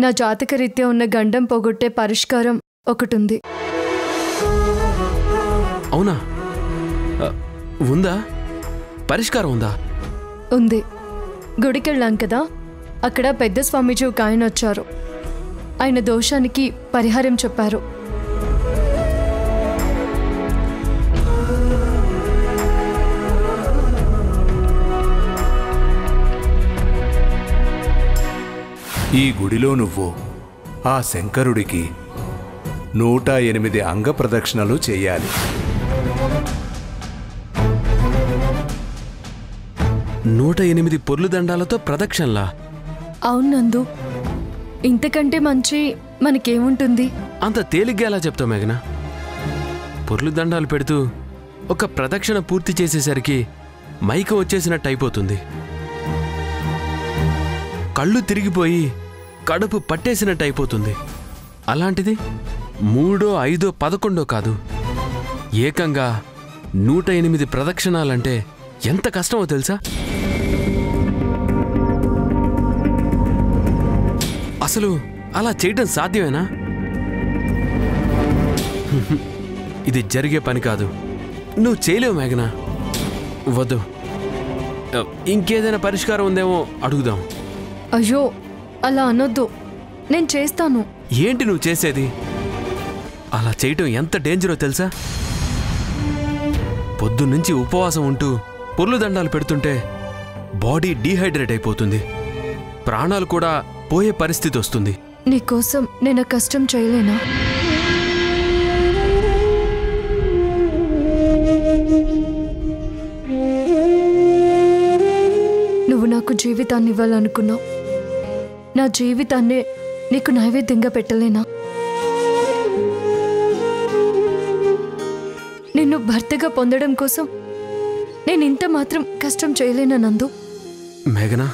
నా జాతకరీత్యా ఉన్న గండం పోగొట్టే పరిష్కారం ఒకటుంది. అవునా? ఉందా? పరిష్కారం ఉందా? ఉంది. గుడికెళ్ళాం కదా. అక్కడ పెద్ద స్వామీజీ ఒక ఆయన వచ్చారు. ఆయన దోషానికి పరిహారం చెప్పారు. ఈ గుడిలో నువ్వు ఆ శంకరుడికి నూట ఎనిమిది అంగప్రదక్షిణలు చేయాలి. నూట ఎనిమిది పొర్లు దండాలతో ప్రదక్షిణలా? అవును నందు. ఇంతకంటే మంచి మనకేముంటుంది? అంత తేలిగ్గా ఎలా చెప్తావు మేఘన? పొర్లు దండాలు పెడుతూ ఒక ప్రదక్షిణ పూర్తి చేసేసరికి మైకం వచ్చేసినట్టు అయిపోతుంది కళ్ళు తిరిగిపోయి కడుపు పట్టేసినట్టు అయిపోతుంది అలాంటిది మూడో ఐదో పదకొండో కాదు. ఏకంగా నూట ఎనిమిది ప్రదక్షిణాలంటే ఎంత కష్టమో తెలుసా? అసలు అలా చేయటం సాధ్యమేనా? ఇది జరిగే పని కాదు. నువ్వు చేయలేవు మేఘనా. వద్దు. ఇంకేదైనా పరిష్కారం ఉందేమో అడుగుదాం. అయ్యో అలా అనొద్దు. నేను చేస్తాను. ఏంటి నువ్వు చేసేది? అలా చేయటం ఎంత డేంజరో తెలుసా? పొద్దున్నుంచి ఉపవాసం ఉంటూ పొర్లు దండాలు పెడుతుంటే బాడీ డీహైడ్రేట్ అయిపోతుంది. ప్రాణాలు కూడా పోయే పరిస్థితి వస్తుంది. నీకోసం నేను కష్టం చేయలేనా? నువ్వు నాకు జీవితాన్ని ఇవ్వాలనుకున్నావు. నా జీవితాన్నే నీకు నైవేద్యంగా పెట్టలేనా? నిన్ను భర్తగా పొందడం కోసం నేను ఇంత మాత్రం కష్టం చేయలేనా నందు? మేఘనా?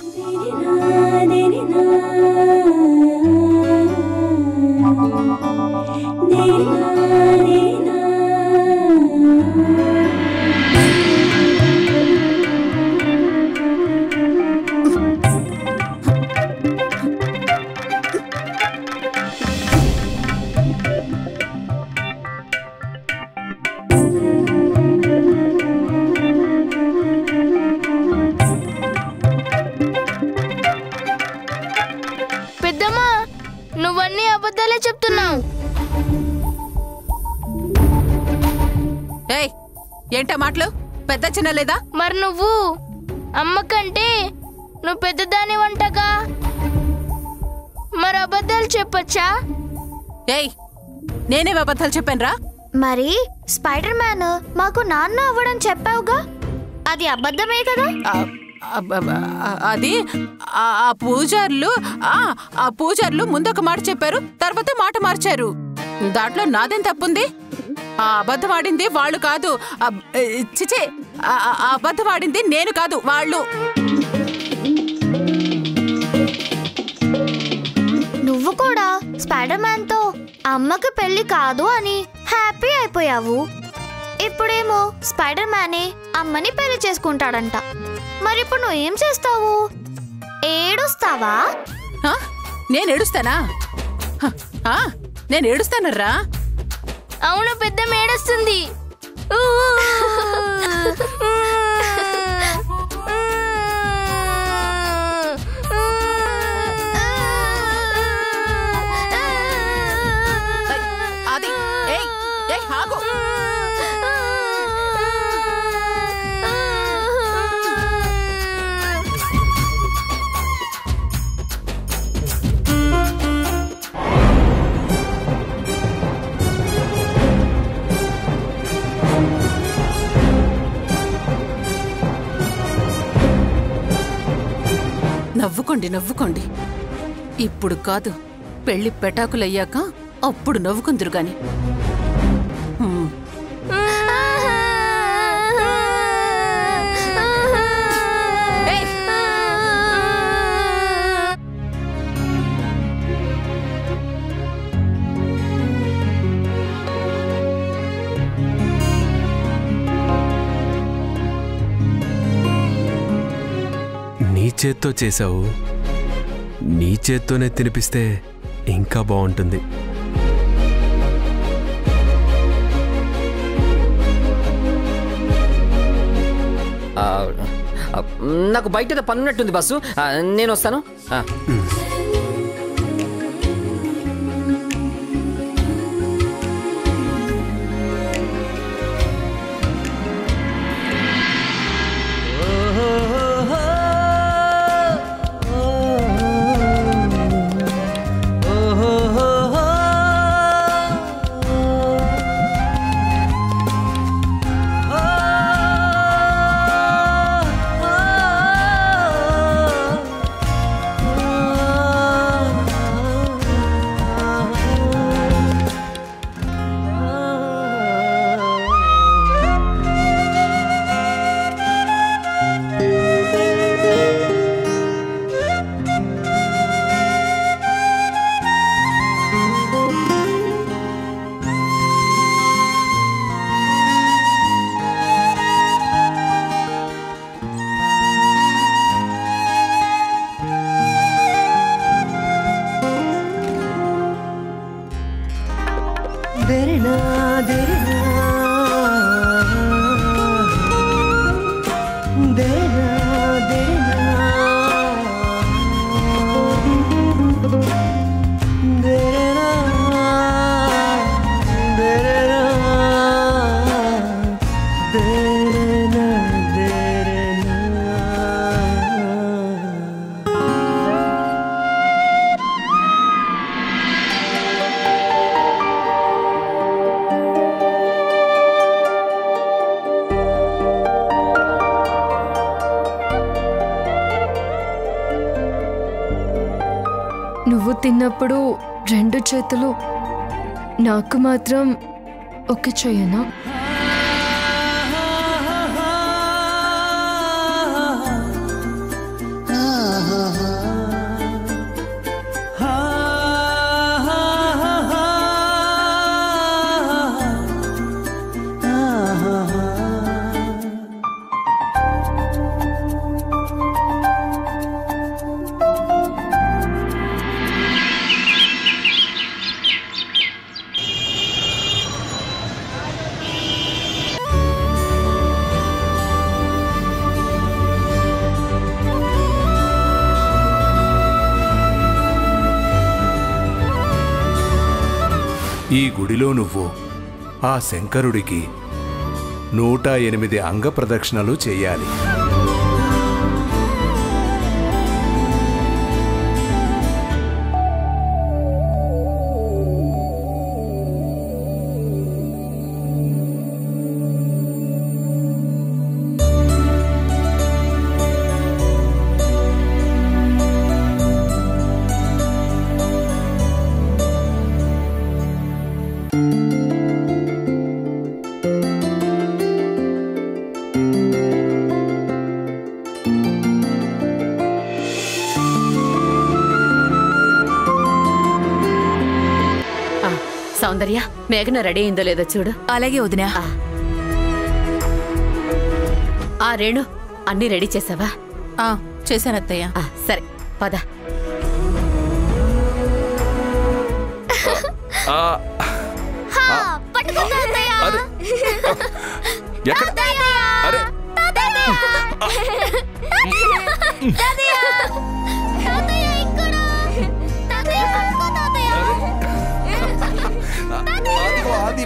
ఏంటా మాటలు? పెద్ద చిన్న లేదా? మరి నువ్వు అమ్మ కంటే నువ్వు పెద్దదాని వంటగా? మరి అబద్ధాలు చెప్పొచ్చా? ఏయ్ నేనేం అబద్ధాలు చెప్పానురా? మరి స్పైడర్ మ్యాన్ మాకు నాన్న అవ్వడం చెప్పావుగా? అది అబద్ధమే కదా? అది ఆ ఆ పూజారులు ఆ ఆ పూజారులు ముందొక మాట చెప్పారు తర్వాత మాట మార్చారు. దాంట్లో నాదేం తప్పుంది? ఆ అబద్ధం ఆడింది వాళ్ళు కాదు. చిచే ఆ అబద్ధం ఆడింది నేను కాదు వాళ్ళు. నువ్వు కూడా స్పైడర్ మ్యాన్తో అమ్మకి పెళ్ళి కాదు అని హ్యాపీ అయిపోయావు. ఇప్పుడేమో స్పైడర్ మ్యానే అమ్మని పెళ్ళి చేసుకుంటాడంట. మరి ఇప్పుడు నువ్వు ఏం చేస్తావు? ఏడుస్తావా? నేను ఏడుస్తానా? నేను ఏడుస్తానర్రా? అవును పెద్ద మేడొస్తుంది. నవ్వుకోండి. ఇప్పుడు కాదు పెళ్ళి పెటాకులయ్యాక అప్పుడు నవ్వుకుందరు గాని. నీ చేత్తో చేశావు. నీ చేత్తోనే తినిపిస్తే ఇంకా బాగుంటుంది. నాకు బయట ఏదో పని ఉన్నట్టుంది బస్సు నేను వస్తాను. తిన్నప్పుడు రెండు చేతులు నాకు మాత్రం ఒక చెయ్యనా ఆ శంకరుడికి నూట ఎనిమిది అంగప్రదక్షిణలు చేయాలి. సౌందర్య మేఘన రెడీ అయిందో లేదో చూడు. అలాగే వదినా. ఆ. రేణు అన్నీ రెడీ చేసావా? ఆ, చేశాను అత్తయ్య ఆ, సరే పద. అరే.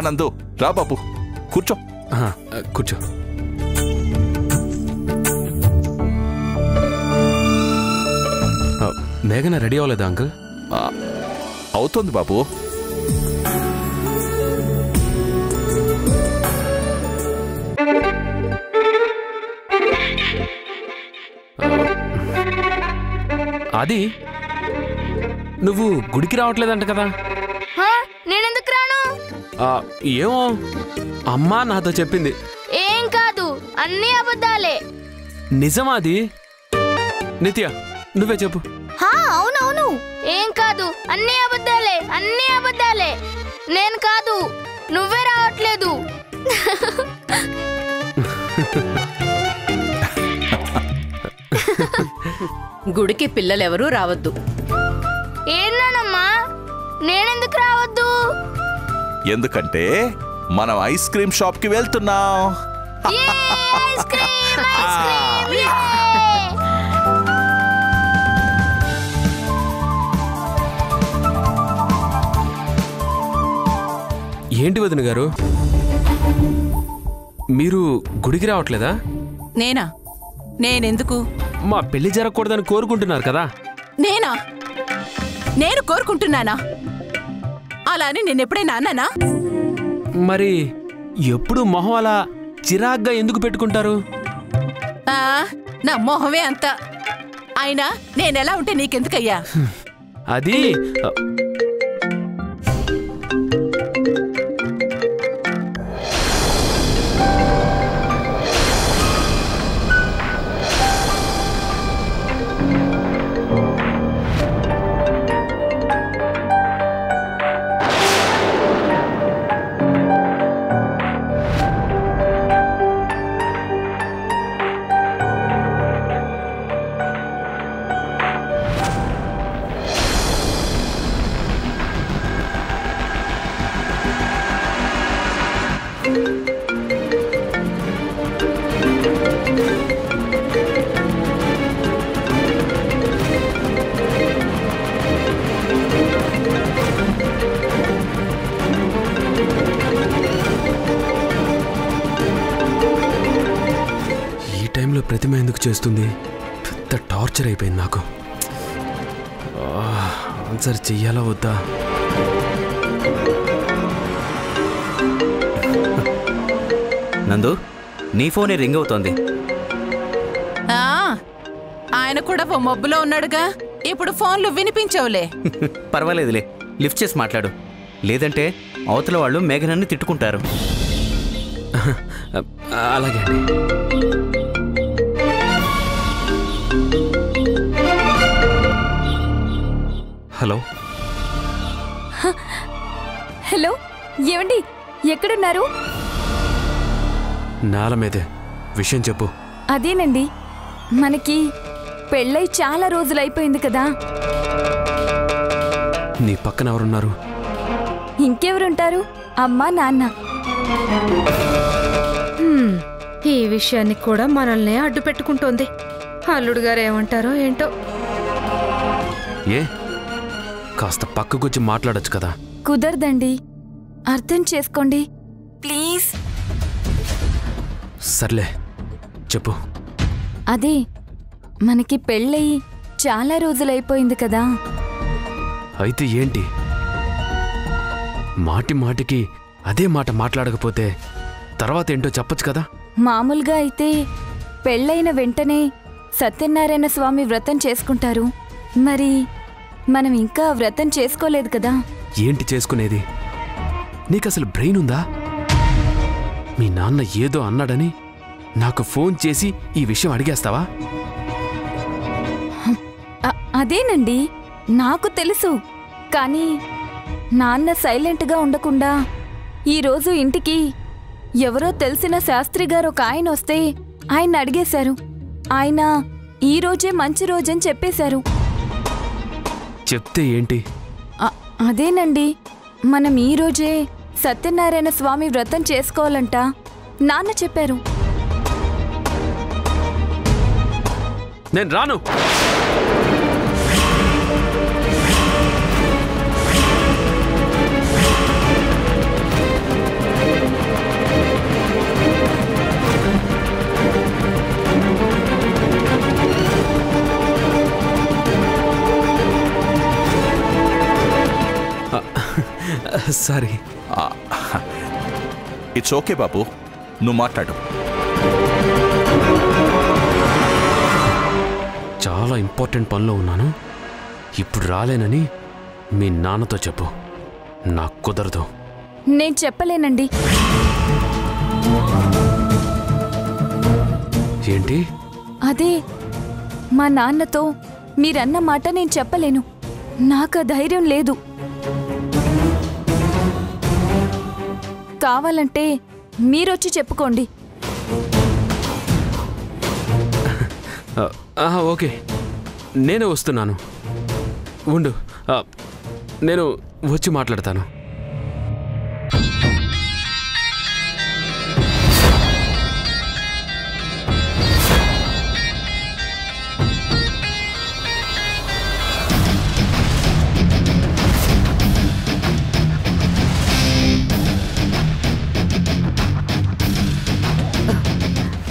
నందు రా బాబు. కూర్చో. కూర్చో. మేఘన రెడీ అవ్వలేదా అంకుల్? అవుతోంది బాబు. అది నువ్వు గుడికి రావట్లేదంట కదా? ఏమో? అమ్మా నాతో చెప్పింది. ఏం కాదు అన్నీ అబద్ధాలే. నిజమా అది? నిత్య నువ్వే చెప్పు. అవునవును. ఏం కాదు అన్నీ అబద్ధాలే అన్నీ అబద్ధాలే. నేను కాదు నువ్వే రావట్లేదు. గుడికి పిల్లలెవరూ రావద్దు. ఏంటమ్మా నేనెందుకు రావద్దు ఎందుకంటే మనం ఐస్ క్రీమ్ షాప్కి వెళ్తున్నాం. ఏ, ఐస్ క్రీమ్, ఐస్ క్రీమ్, ఏ! ఏంటి వదిన గారు? మీరు గుడికి రావట్లేదా? నేనా? నేనెందుకు? మా పెళ్ళి జరగకూడదని కోరుకుంటున్నారు కదా? నేనా? నేను కోరుకుంటున్నానా? అలా అని నేను ఎప్పుడైనా అన్నానా? మరి ఎప్పుడు మొహం అలా చిరాగ్గా ఎందుకు పెట్టుకుంటారు? ఆ, నా మొహమే అంత. అయినా నేనెలా ఉంటే నీకెందుకయ్యా? అది చేస్తుంది పెద్ద టార్చర్ అయిపోయింది నాకు. ఆన్సర్ చెయ్యాలా వద్దా? నందు నీ ఫోనే రింగ్ అవుతోంది. ఆ, ఆయన కూడా ఓ మబ్బులో ఉన్నాడుగా. ఇప్పుడు ఫోన్లు వినిపించవులే. పర్వాలేదులే లిఫ్ట్ చేసి మాట్లాడు. లేదంటే అవతల వాళ్ళు మేఘనన్ను తిట్టుకుంటారు. అలాగే అండి. హలో. హలో ఏమండి ఎక్కడున్నారు? నేల మీదే. విషయం చెప్పు. అదేనండి. మనకి పెళ్ళై చాలా రోజులైపోయింది కదా. నీ పక్కన ఎవరున్నారు? ఇంకెవరుంటారు? అమ్మా నాన్న. హ్మ్, ఈ విషయాన్ని కూడా మనల్నే అడ్డు పెట్టుకుంటోంది అల్లుడు గారు ఏమంటారో ఏంటో. ఏ? కాస్త పక్కకొచ్చి మాట్లాడొచ్చు కదా. కుదరదండి. అర్థం చేసుకోండి. ప్లీజ్. సర్లే చెప్పు. అదే మనకి పెళ్ళయి చాలా రోజులైపోయింది కదా. అయితే ఏంటి? మాటి మాటికి అదే మాట మాట్లాడకపోతే తర్వాత ఏంటో చెప్పొచ్చు కదా? మామూలుగా అయితే పెళ్ళైన వెంటనే సత్యనారాయణ స్వామి వ్రతం చేసుకుంటారు. మరి మనం ఇంకా వ్రతం చేసుకోలేదు కదా. ఏంటి చేసుకునేది? నీకసలు బ్రెయిన్ ఉందా? మీ నాన్న ఏదో అన్నాడని నాకు ఫోన్ చేసి ఈ విషయం అడిగేస్తావా? అదేనండి. నాకు తెలుసు. కానీ నాన్న సైలెంట్గా ఉండకుండా ఈరోజు ఇంటికి ఎవరో తెలిసిన శాస్త్రి గారు ఒక ఆయన వస్తే ఆయన అడిగేశారు. ఆయన ఈ రోజే మంచి రోజని చెప్పేశారు. చెప్తే ఏంటి? అదేనండి. మనం ఈ రోజే సత్యనారాయణ స్వామి వ్రతం చేసుకోవాలంట. నాన్న చెప్పారు. నేను రాను. సారీ. ఇట్స్ ఓకే బాబు. నువ్వు మాట్లాడు. చాలా ఇంపార్టెంట్ పనిలో ఉన్నాను. ఇప్పుడు రాలేనని మీ నాన్నతో చెప్పు. నాకు కుదరదు. నేను చెప్పలేనండి. ఏంటి? అదే మా నాన్నతో మీరన్న మాట నేను చెప్పలేను. నాకు ఆ ధైర్యం లేదు. కావాలంటే మీరొచ్చి చెప్పుకోండి. ఓకే. నేనే వస్తున్నాను. ఉండు. నేను వచ్చి మాట్లాడతాను.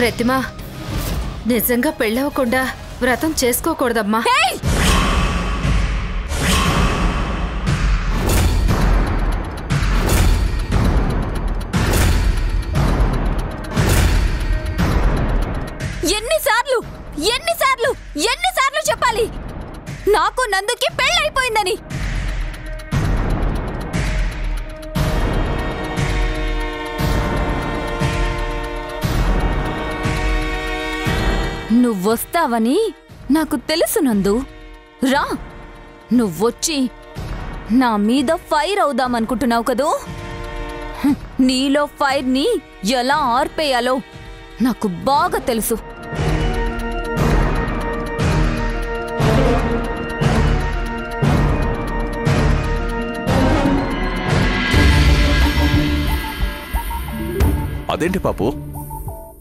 ప్రతిమ నిజంగా పెళ్ళవకుండా వ్రతం చేసుకోకూడదమ్మా. ఎన్నిసార్లు ఎన్నిసార్లు ఎన్నిసార్లు చెప్పాలి? నాకు నందుకి నువ్వొస్తావని నాకు తెలుసు నందు. రా. నువ్వొచ్చి నా మీద ఫైర్ అవుదామనుకుంటున్నావు కదూ? నీలో ఫైర్ని ఎలా ఆర్పేయాలో నాకు బాగా తెలుసు. అదేంటి పాపు?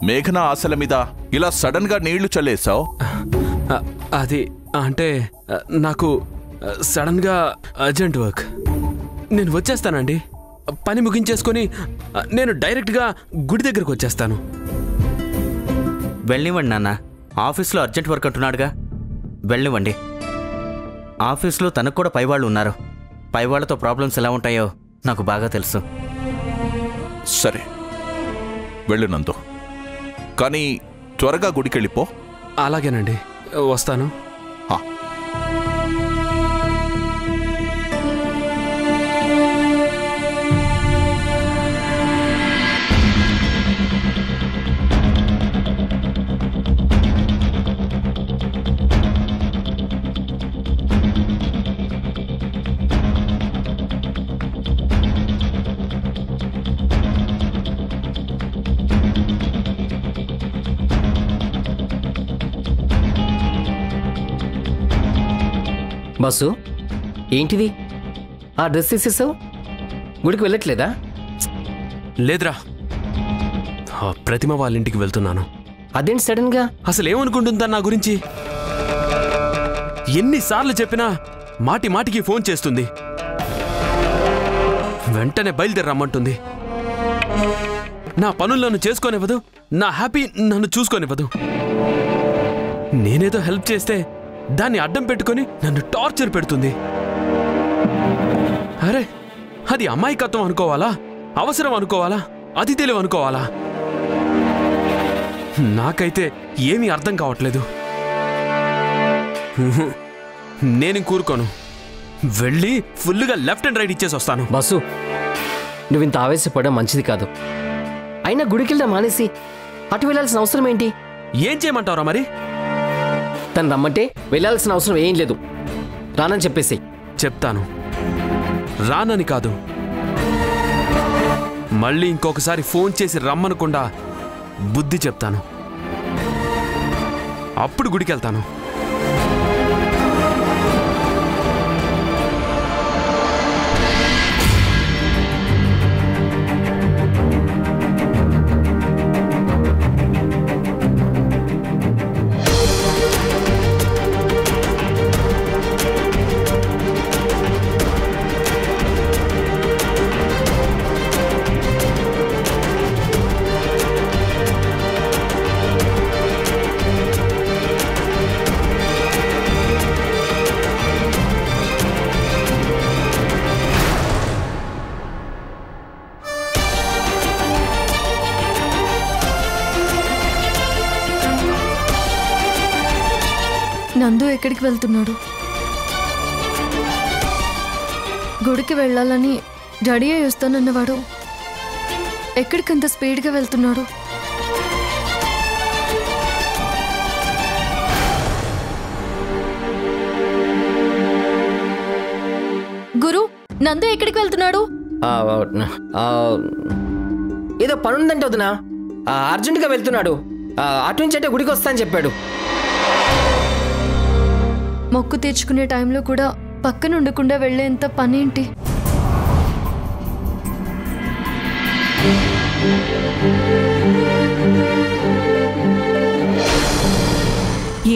మేఘన ఆశల మీద ఇలా సడన్గా నీళ్ళు చల్లేసావు ఆ, అది అంటే నాకు ఆ, సడన్గా అర్జెంట్ వర్క్. నేను వచ్చేస్తానండి. పని ముగించేసుకొని నేను డైరెక్ట్గా గుడి దగ్గరకు వచ్చేస్తాను. వెళ్ళనివ్వండి నాన్న. ఆఫీస్లో అర్జెంట్ వర్క్ అంటున్నాడుగా. వెళ్ళనివ్వండి ఆఫీస్లో తనకు కూడా పైవాళ్ళు ఉన్నారు. పైవాళ్ళతో ప్రాబ్లమ్స్ ఎలా ఉంటాయో నాకు బాగా తెలుసు. సరే. వెళ్ళు నందు. కానీ త్వరగా గుడికెళ్ళిపో. అలాగేనండి. వస్తాను. బస్సు ఏంటిది ఆ డ్రెస్ తీసేసావు? గుడికి వెళ్ళట్లేదా? లేదురా. ఆ ప్రతిమ వాళ్ళ ఇంటికి వెళ్తున్నాను. అదేంటి సడన్గా? అసలు ఏమనుకుంటుందా నా గురించి? ఎన్నిసార్లు చెప్పినా మాటి మాటికి ఫోన్ చేస్తుంది. వెంటనే బయలుదేరి రమ్మంటుంది. నా పనులు నన్ను చేసుకోనివ్వదు నా హ్యాపీ నన్ను చూసుకోనివ్వదు. నేనేదో హెల్ప్ చేస్తే దాన్ని అడ్డం పెట్టుకొని నన్ను టార్చర్ పెడుతుంది. అరే అది అమాయకత్వం అనుకోవాలా? అవసరం అనుకోవాలా? అది తెలివి అనుకోవాలా? నాకైతే ఏమీ అర్థం కావట్లేదు. నేను కూరుకోను. వెళ్ళి ఫుల్గా లెఫ్ట్ అండ్ రైట్ ఇచ్చేసి వస్తాను. బస్సు నువ్వు ఇంత ఆవేశపడడం మంచిది కాదు. అయినా గుడికి వెళ్ళడం మానేసి అటు వెళ్ళాల్సిన అవసరం ఏంటి? ఏం చేయమంటావురా మరి? తను రమ్మంటే వెళ్ళాల్సిన అవసరం ఏం లేదు. రానని చెప్పేసి చెప్తాను. రానని కాదు. మళ్ళీ ఇంకొకసారి ఫోన్ చేసి రమ్మనకుండా బుద్ధి చెప్తాను. అప్పుడు గుడికెళ్తాను. ఎక్కడికి వెళ్తున్నాడు? గుడికి వెళ్ళాలని రెడీ అయి వస్తానన్నవాడు. ఎక్కడికంత స్పీడ్గా వెళ్తున్నాడు? గురు నందు ఎక్కడికి వెళ్తున్నాడు? ఆ, ఆ, ఏదో పనుందంటే వదినా. ఆ, అర్జెంటుగా వెళ్తున్నాడు. ఆ, అటు నుంచి అంటే గుడికి వస్తా అని చెప్పాడు. మొక్కు తీర్చుకునే టైంలో కూడా పక్కన ఉండకుండా వెళ్ళేంత పనేంటి?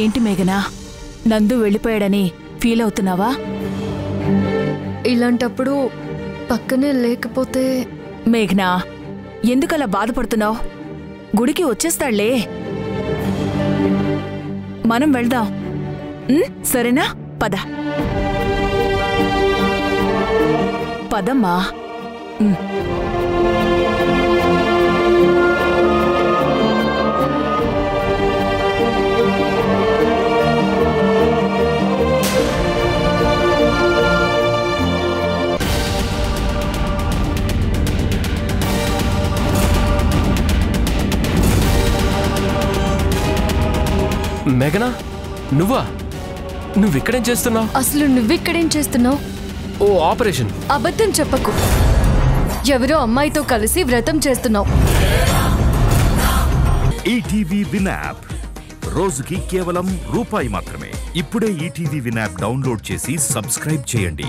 ఏంటి మేఘనా? నందు వెళ్ళిపోయాడని ఫీల్ అవుతున్నావా? ఇలాంటప్పుడు పక్కనే లేకపోతే మేఘనా ఎందుకలా బాధపడుతున్నావు? గుడికి వచ్చేస్తాడులే మనం వెళ్దాం? సరేనా పద పదమ్మా ఉం. మేఘనా నువ్వా నువ్వు ఇక్కడేం చేస్తున్నావు? అసలు నువ్విక్కడేం చేస్తున్నావు? ఓ ఆపరేషన్. అబద్ధం చెప్పకు. ఎవరో అమ్మాయితో కలిసి వ్రతం చేస్తున్నావు. ఈటీవీ విన్ యాప్ రోజుకి కేవలం రూపాయి మాత్రమే. ఇప్పుడే ఈటీవీ విన్ యాప్ డౌన్లోడ్ చేసి సబ్స్క్రైబ్ చేయండి.